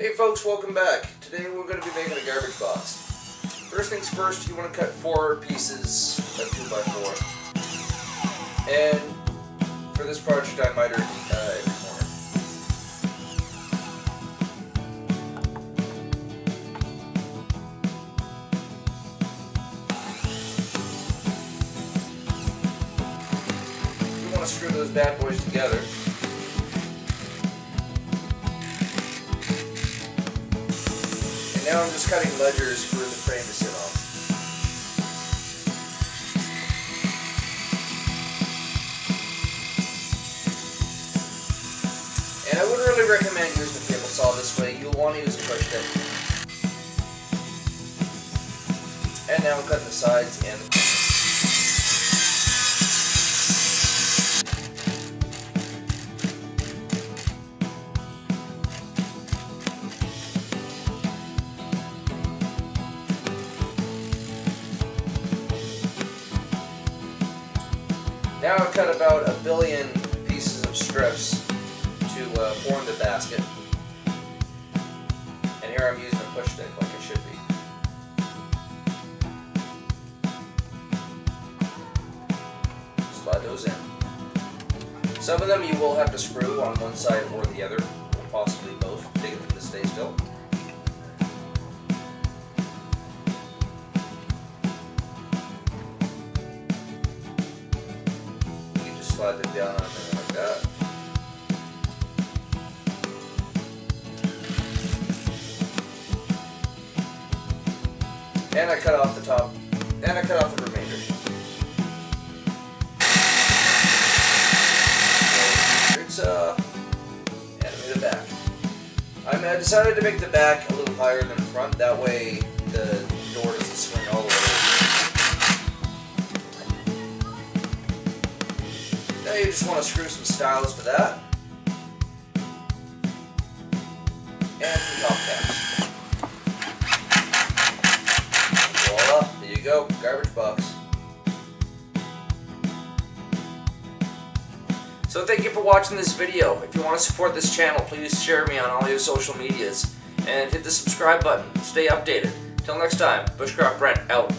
Hey folks, welcome back. Today we're going to be making a garbage box. First things first, you want to cut four pieces of 2x4. And for this project I mitered uh, every corner. You want to screw those bad boys together. Now I'm just cutting ledgers for the frame to sit on. And I wouldn't really recommend using a table saw this way. You'll want to use a push stick. And now I'm cutting the sides and the Now I've cut about a billion pieces of strips to uh, form the basket. And here I'm using a push stick like it should be. Slide those in. Some of them you will have to screw on one side or the other, slide them down like that. And I cut off the top, and I cut off the remainder. It's uh, and the back. I I decided to make the back a little higher than the front. That way the Now you just want to screw some stiles to that. And some top caps. Voila, there you go, garbage box. So thank you for watching this video. If you want to support this channel, please share me on all your social medias. And hit the subscribe button. Stay updated. Till next time, Bushcraft Brent out.